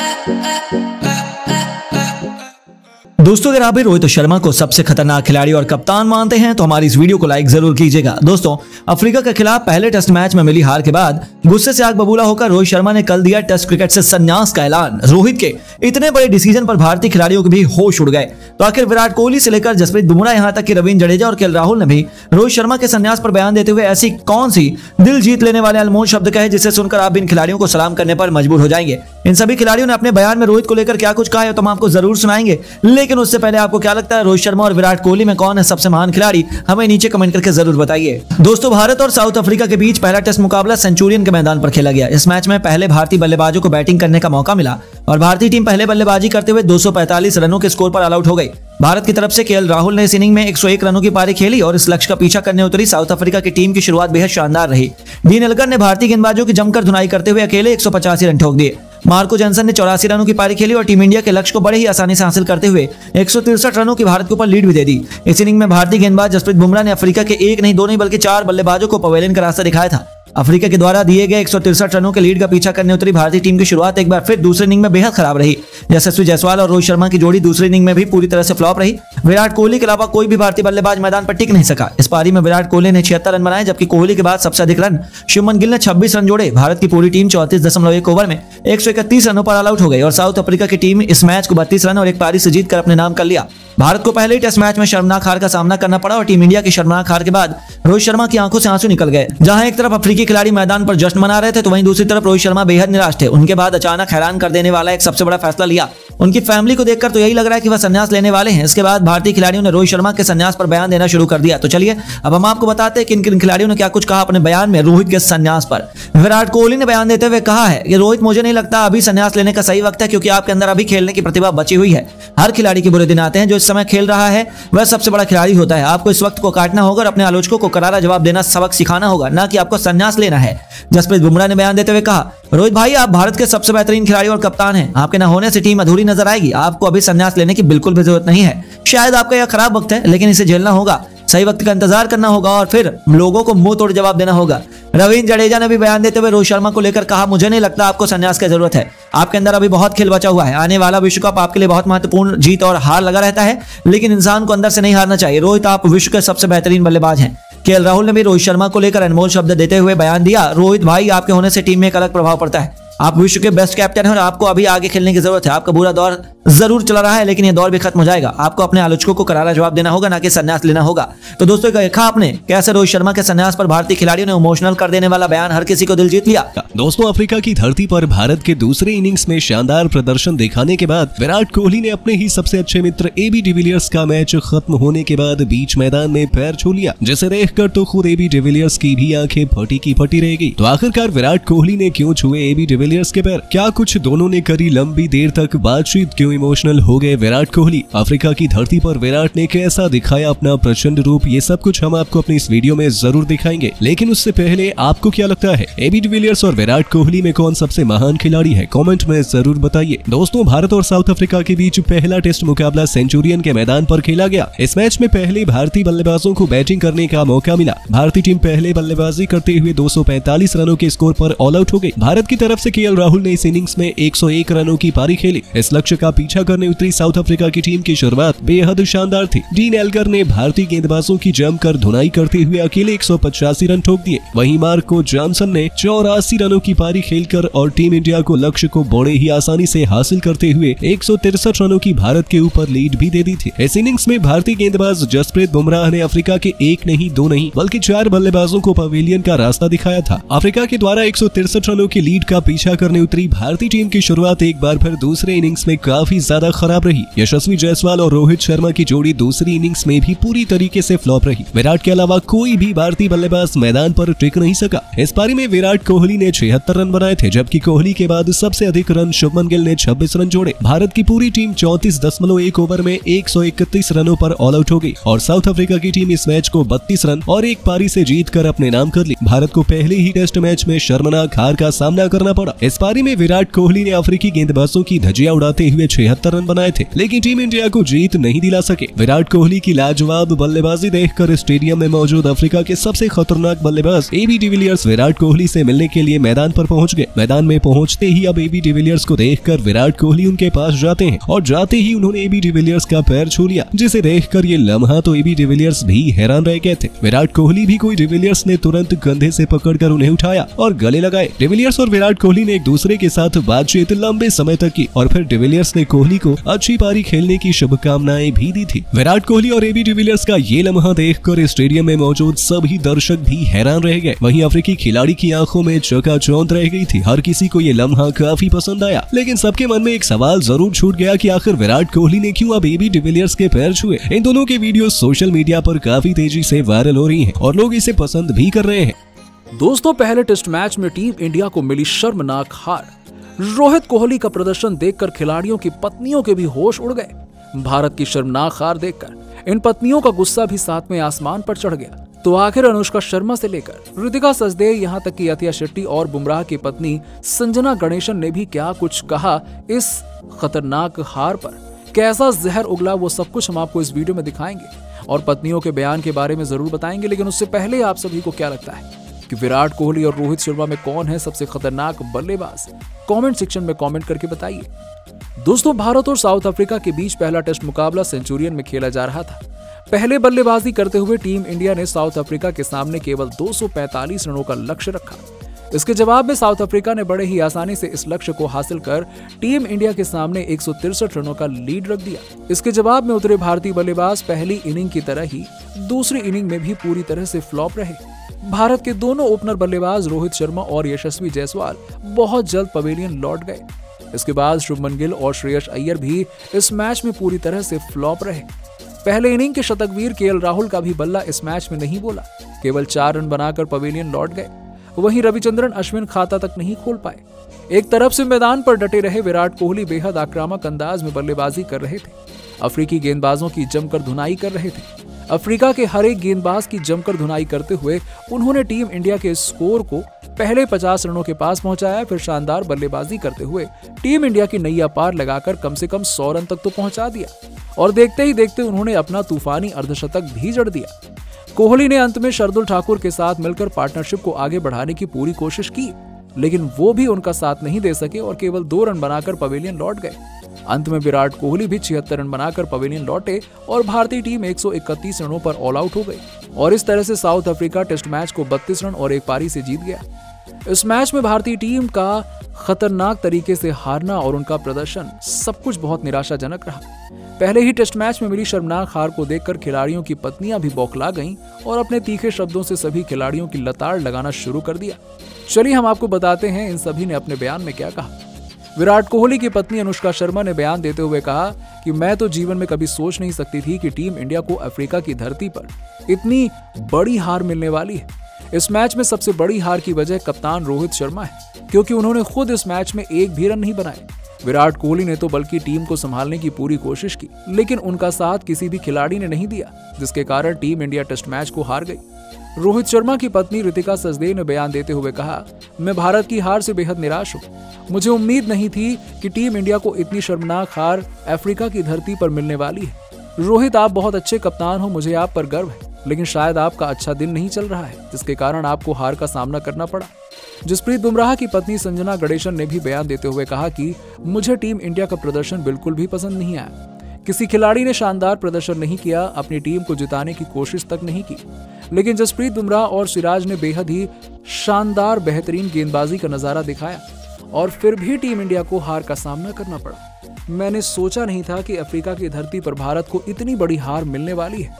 uh, uh. uh. दोस्तों, अगर आप भी रोहित शर्मा को सबसे खतरनाक खिलाड़ी और कप्तान मानते हैं तो हमारी इस वीडियो को लाइक ज़रूर कीजिएगा। दोस्तों, अफ्रीका के खिलाफ पहले टेस्ट मैच में मिली हार के बाद गुस्से से आग बबूला होकर रोहित शर्मा ने कल दिया टेस्ट क्रिकेट से संन्यास का ऐलान। रोहित के इतने बड़े डिसीज़न पर भारतीय खिलाड़ियों के भी होश उड़ गए। तो आखिर विराट कोहली से लेकर जसप्रीत बुमराह यहाँ तक कि रविंद्र जडेजा और के राहुल ने भी रोहित शर्मा के संन्यास पर बयान देते हुए ऐसी कौन सी दिल जीत लेने वाले अनमोल शब्द कहे, जिसे सुनकर आप इन खिलाड़ियों को सलाम करने पर मजबूर हो जाएँगे। इन सभी खिलाड़ियों ने अपने बयान में रोहित को लेकर क्या कुछ कहा है तो हम आपको ज़रूर सुनाएँगे। लेकिन उससे पहले आपको क्या लगता है, रोहित शर्मा और विराट कोहली में कौन है सबसे महान खिलाड़ी? हमें नीचे कमेंट करके ज़रूर बताइए। दोस्तों, भारत और साउथ अफ्रीका के बीच पहला टेस्ट मुकाबला सेंचुरियन के मैदान पर खेला गया। इस मैच में पहले भारतीय बल्लेबाजों को बैटिंग करने का मौका मिला और भारतीय टीम पहले बल्लेबाजी करते हुए 245 रनों के स्कोर पर ऑल आउट हो गई। भारत की तरफ़ से केएल राहुल ने इस इनिंग में 101 रनों की पारी खेली और इस लक्ष्य का पीछा करने उतरी साउथ अफ्रीका की टीम की शुरुआत बेहद शानदार रही। डीन एलगर ने भारतीय गेंदबाजों की जमकर धुनाई करते हुए अकेले एक सौ पचासी रन ठोक दिए। मार्को जैनसन ने चौरासी रनों की पारी खेली और टीम इंडिया के लक्ष्य को बड़े ही आसानी से हासिल करते हुए एक रनों की भारत के ऊपर लीड भी दे दी। इस इनिंग में भारतीय गेंदबाज जसप्रीत बुमराह ने अफ्रीका के एक नहीं, दो नहीं, बल्कि चार बल्लेबाजों को पवेलियन का रास्ता दिखाया था। अफ्रीका के द्वारा दिए गए एक रनों के लीड का पीछा करने उतरी भारतीय टीम की शुरुआत एक बार फिर दूसरे इनिंग में बेहद खराब रही। यशस्वी जायसवाल और रोहित शर्मा की जोड़ी दूसरे इनिंग में भी पूरी तरह से फ्लॉप रही। विराट कोहली के अलावा कोई भी भारतीय बल्लेबाज मैदान पर टिक नहीं सका। इस पारी में विराट कोहली ने छिहत्तर रन बनाए, जबकि कोहली के बाद सबसे अधिक रन शुभमन गिल ने छब्बीस रन जोड़े। भारत की पूरी टीम चौतीस ओवर में एक सौ इकतीस रनों पर ऑल आउट हो गई और साउथ अफ्रीका की टीम इस मैच को बत्तीस रन और एक पारी से जीतकर अपने नाम कर लिया। भारत को पहले ही टेस्ट मैच में शर्मनाक हार का सामना करना पड़ा और टीम इंडिया की शर्मनाक हार के बाद रोहित शर्मा की आँखों से आँसू निकल गए, जहाँ एक तरफ़ अफ्रीकी खिलाड़ी मैदान पर जश्न मना रहे थे तो वहीं दूसरी तरफ़ रोहित शर्मा बेहद निराश थे। उनके बाद अचानक हैरान कर देने वाला एक सबसे बड़ा फैसला लिया। उनकी फैमिली को देखकर तो यही लग रहा है कि वह संन्यास लेने वाले हैं। इसके बाद भारतीय खिलाड़ियों ने रोहित शर्मा के संन्यास पर बयान देना शुरू कर दिया। तो चलिए, अब हम आपको बताते हैं कि इन किन खिलाड़ियों ने क्या कुछ कहा अपने बयान में रोहित के संन्यास पर। विराट कोहली ने बयान देते हुए कहा है कि रोहित, मुझे नहीं लगता अभी संन्यास लेने का सही वक्त है, क्योंकि आपके अंदर अभी खेलने की प्रतिभा बची हुई है। हर खिलाड़ी के बुरे दिन आते हैं, जो इस समय खेल रहा है, वह सबसे बड़ा खिलाड़ी होता है। आपको इस वक्त को काटना होगा और अपने आलोचकों को करारा जवाब देना सबक सिखाना होगा, ना कि आपको संन्यास लेना है। जसप्रीत बुमराह ने बयान देते हुए कहा, रोहित भाई, आप भारत के सबसे बेहतरीन खिलाड़ी और कप्तान हैं। आपके न होने से टीम अधूरी नज़र आएगी। आपको अभी संन्यास लेने की बिल्कुल भी ज़रूरत नहीं है। शायद आपका यह खराब वक्त है, लेकिन इसे झेलना होगा। सही वक्त का इंतज़ार करना होगा और फिर लोगों को मुँह तोड़ जवाब देना होगा। रविंद्र जडेजा ने भी बयान देते हुए रोहित शर्मा को लेकर कहा, मुझे नहीं लगता आपको संन्यास की ज़रूरत है। आपके अंदर अभी बहुत खेल बचा हुआ है। आने वाला विश्व कप आपके लिए बहुत महत्वपूर्ण जीत और हार लगा रहता है, लेकिन इंसान को अंदर से नहीं हारना चाहिए। रोहित, आप विश्व के सबसे बेहतरीन बल्लेबाज हैं। के राहुल ने भी रोहित शर्मा को लेकर अनमोल शब्द देते हुए बयान दिया। रोहित भाई, आपके होने से टीम में एक अलग प्रभाव पड़ता है। आप विश्व के बेस्ट कैप्टन हैं और आपको अभी आगे खेलने की ज़रूरत है। आपका बुरा दौर ज़रूर चला रहा है, लेकिन ये दौर भी खत्म हो जाएगा। आपको अपने आलोचकों को करारा जवाब देना होगा, ना कि संन्यास लेना होगा। तो दोस्तों, देखा आपने, कैसे रोहित शर्मा के संन्यास पर भारतीय खिलाड़ियों ने इमोशनल कर देने वाला बयान हर किसी को दिल जीत लिया। दोस्तों, अफ्रीका की धरती पर भारत के दूसरे इनिंग्स में शानदार प्रदर्शन दिखाने के बाद विराट कोहली ने अपने ही सबसे अच्छे मित्र एबी डिविलियर्स का मैच खत्म होने के बाद बीच मैदान में पैर छू लिया, जिसे देखकर तो खुद एबी डिविलियर्स की भी आँखें फटी की फटी रहेगी। तो आखिरकार विराट कोहली ने क्यों छुए एबी डिविलियर्स के पैर। क्या कुछ दोनों ने करी लंबी देर तक? बातचीत क्यों इमोशनल हो गए विराट कोहली? अफ्रीका की धरती पर विराट ने कैसा दिखाया अपना प्रचंड रूप? ये सब कुछ हम आपको अपनी इस वीडियो में ज़रूर दिखाएँगे। लेकिन उससे पहले आपको क्या लगता है? एबी डिविलियर्स और विराट कोहली में कौन सबसे महान खिलाड़ी है? कॉमेंट में ज़रूर बताइए। दोस्तों, भारत और साउथ अफ्रीका के बीच पहला टेस्ट मुकाबला सेंचुरियन के मैदान पर खेला गया। इस मैच में पहले भारतीय बल्लेबाजों को बैटिंग करने का मौका मिला। भारतीय टीम पहले बल्लेबाजी करते हुए 245 रनों के स्कोर पर ऑल आउट हो गई। भारत की तरफ़ से के राहुल ने इस इनिंग्स में 101 रनों की पारी खेली। इस लक्ष्य का पीछा करने उतरी साउथ अफ्रीका की टीम की शुरुआत बेहद शानदार थी। डीन एलगर ने भारतीय गेंदबाजों की जमकर धुनाई करते हुए अकेले एक सौ पचासी रन ठोक दिए। वहीं मार्को जॉनसन ने चौरासी रनों की पारी खेलकर और टीम इंडिया को लक्ष्य को बड़े ही आसानी से हासिल करते हुए एक रनों की भारत के ऊपर लीड भी दे दी थी। इस इनिंग्स में भारतीय गेंदबाज जसप्रीत बुमराह ने अफ्रीका के एक नहीं, दो नहीं, बल्कि चार बल्लेबाजों को पवेलियन का रास्ता दिखाया था। अफ्रीका के द्वारा एक रनों की लीड का पीछा करने उतरी। भारतीय टीम की शुरुआत एक बार फिर दूसरे इनिंग्स में काफ़ी ज़्यादा खराब रही। यशस्वी जायसवाल और रोहित शर्मा की जोड़ी दूसरी इनिंग्स में भी पूरी तरीके से फ्लॉप रही। विराट के अलावा कोई भी भारतीय बल्लेबाज मैदान पर टिक नहीं सका। इस पारी में विराट कोहली ने छिहत्तर रन बनाए थे, जबकि कोहली के बाद सबसे अधिक रन शुभमन गिल ने छब्बीस रन जोड़े। भारत की पूरी टीम चौतीस ओवर में एक सौ इकतीस रनों पर ऑल आउट हो गई और साउथ अफ्रीका की टीम इस मैच को बत्तीस रन और एक पारी से जीत कर अपने नाम कर ली। भारत को पहले ही टेस्ट मैच में शर्मनाक हार का सामना करना पड़ा। इस पारी में विराट कोहली ने अफ्रीकी गेंदबाजों की धजिया उड़ाते हुए छिहत्तर रन बनाए थे, लेकिन टीम इंडिया को जीत नहीं दिला सके। विराट कोहली की लाजवाब बल्लेबाजी देखकर स्टेडियम में मौजूद अफ्रीका के सबसे खतरनाक बल्लेबाज एबी डिविलियर्स विराट कोहली से मिलने के लिए मैदान पर पहुँच गए। मैदान में पहुँचते ही अब एबी डिविलियर्स को देखकर विराट कोहली उनके पास जाते हैं और जाते ही उन्होंने एबी डिविलियर्स का पैर छू लिया, जिसे देखकर ये लम्हा तो एबी डिविलियर्स भी हैरान रह गए थे। विराट कोहली भी कोई डिविलियर्स ने तुरंत कंधे से पकड़कर उन्हें उठाया और गले लगाए। डिविलियर्स और विराट कोहली ने एक दूसरे के साथ बातचीत लंबे समय तक की और फिर डिविलियर्स ने कोहली को अच्छी पारी खेलने की शुभकामनाएँ भी दी थी। विराट कोहली और एबी डिविलियर्स का ये लम्हा देखकर स्टेडियम में मौजूद सभी दर्शक भी हैरान रह गए। वहीं अफ्रीकी खिलाड़ी की आँखों में चौंध रह गई थी। हर किसी को ये लम्हा काफ़ी पसंद आया। लेकिन सबके मन में एक सवाल ज़रूर छूट गया कि आखिर विराट कोहली ने क्यों अब एबी डिविलियर्स के पैर छुए? इन दोनों के वीडियो सोशल मीडिया पर काफ़ी तेज़ी से वायरल हो रही हैं और लोग इसे पसंद भी कर रहे हैं। दोस्तों, पहले टेस्ट मैच में टीम इंडिया को मिली शर्मनाक हार। रोहित कोहली का प्रदर्शन देखकर खिलाड़ियों की पत्नियों के भी होश उड़ गए। भारत की शर्मनाक हार देखकर इन पत्नियों का गुस्सा भी साथ में आसमान पर चढ़ गया। तो आखिर अनुष्का शर्मा से लेकर ऋतिका सचदेव यहाँ तक कि अतिया शेट्टी और बुमराह की पत्नी संजना गणेशन ने भी क्या कुछ कहा इस खतरनाक हार पर? कैसा जहर उगला, वो सब कुछ हम आपको इस वीडियो में दिखाएँगे। और पत्नियों के बयान के बारे में ज़रूर बताएँगे, लेकिन उससे पहले आप सभी को क्या लगता है? कि विराट कोहली और रोहित शर्मा में कौन है सबसे खतरनाक बल्लेबाज? कमेंट सेक्शन में कमेंट करके बताइए। दोस्तों, भारत और साउथ अफ्रीका के बीच पहला टेस्ट मुकाबला सेंचुरियन में खेला जा रहा था। पहले बल्लेबाजी करते हुए टीम इंडिया ने साउथ अफ्रीका के सामने केवल 245 रनों का लक्ष्य रखा। इसके जवाब में साउथ अफ्रीका ने बड़े ही आसानी से इस लक्ष्य को हासिल कर टीम इंडिया के सामने एक रनों का लीड रख दिया। इसके जवाब में उतरे भारतीय बल्लेबाज पहली इनिंग की तरह ही दूसरी इनिंग में भी पूरी तरह से फ्लॉप रहे। भारत के दोनों ओपनर बल्लेबाज रोहित शर्मा और यशस्वी जायसवाल बहुत जल्द पवेलियन लौट गए। इसके बाद शुभमन गिल और श्रेयस अय्यर भी इस मैच में पूरी तरह से फ्लॉप रहे। पहले इनिंग के शतकवीर केएल राहुल का भी बल्ला इस मैच में नहीं बोला। केवल चार रन बनाकर पवेलियन लौट गए। वहीं रविचंद्रन अश्विन खाता तक नहीं खोल पाए। एक तरफ़ से मैदान पर डटे रहे विराट कोहली बेहद आक्रामक अंदाज में बल्लेबाजी कर रहे थे। अफ्रीकी गेंदबाजों की जमकर धुनाई कर रहे थे। अफ्रीका के हर एक गेंदबाज की जमकर धुनाई करते हुए उन्होंने टीम इंडिया के स्कोर को पहले 50 रनों के पास पहुँचाया, फिर शानदार बल्लेबाजी करते हुए टीम इंडिया की नैया पार लगाकर कम से कम 100 रन तक तो पहुँचा दिया। और देखते ही देखते उन्होंने अपना तूफानी अर्धशतक भी जड़ दिया। कोहली ने अंत में शरदुल ठाकुर के साथ मिलकर पार्टनरशिप को आगे बढ़ाने की पूरी कोशिश की, लेकिन वो भी उनका साथ नहीं दे सके और केवल दो रन बनाकर पवेलियन लौट गए। अंत में विराट कोहली भी छिहत्तर रन बनाकर पवेलियन लौटे और भारतीय टीम 131 रनों पर ऑल आउट हो गई। और इस तरह से साउथ अफ्रीका टेस्ट मैच को 32 रन और एक पारी से जीत गया। इस मैच में भारतीय टीम का खतरनाक तरीके से हारना और उनका प्रदर्शन सब कुछ बहुत निराशाजनक रहा। पहले ही टेस्ट मैच में मिली शर्मनाक हार को देखकर खिलाड़ियों की पत्नियाँ भी बौखला गईं और अपने तीखे शब्दों से सभी खिलाड़ियों की लताड़ लगाना शुरू कर दिया। चलिए हम आपको बताते हैं इन सभी ने अपने बयान में क्या कहा। विराट कोहली की पत्नी अनुष्का शर्मा ने बयान देते हुए कहा कि मैं तो जीवन में कभी सोच नहीं सकती थी कि टीम इंडिया को अफ्रीका की धरती पर इतनी बड़ी हार मिलने वाली है। इस मैच में सबसे बड़ी हार की वजह कप्तान रोहित शर्मा है, क्योंकि उन्होंने खुद इस मैच में एक भी रन नहीं बनाए। विराट कोहली ने तो बल्कि टीम को संभालने की पूरी कोशिश की, लेकिन उनका साथ किसी भी खिलाड़ी ने नहीं दिया, जिसके कारण टीम इंडिया टेस्ट मैच को हार गई। रोहित शर्मा की पत्नी रितिका सचदेव ने बयान देते हुए कहा, मैं भारत की हार से बेहद निराश हूँ। मुझे उम्मीद नहीं थी कि टीम इंडिया को इतनी शर्मनाक हार अफ्रीका की धरती पर मिलने वाली है। रोहित, आप बहुत अच्छे कप्तान हो, मुझे आप पर गर्व है, लेकिन शायद आपका अच्छा दिन नहीं चल रहा है, जिसके कारण आपको हार का सामना करना पड़ा। जसप्रीत बुमराह की पत्नी संजना गणेशन ने भी बयान देते हुए कहा कि, मुझे टीम इंडिया का प्रदर्शन बिल्कुल भी पसंद नहीं आया। किसी खिलाड़ी ने शानदार प्रदर्शन नहीं किया, अपनी टीम को जिताने की कोशिश तक नहीं की। लेकिन जसप्रीत बुमराह और सिराज ने बेहद ही शानदार, बेहतरीन गेंदबाजी का नज़ारा दिखाया और फिर भी टीम इंडिया को हार का सामना करना पड़ा। मैंने सोचा नहीं था कि अफ्रीका की धरती पर भारत को इतनी बड़ी हार मिलने वाली है।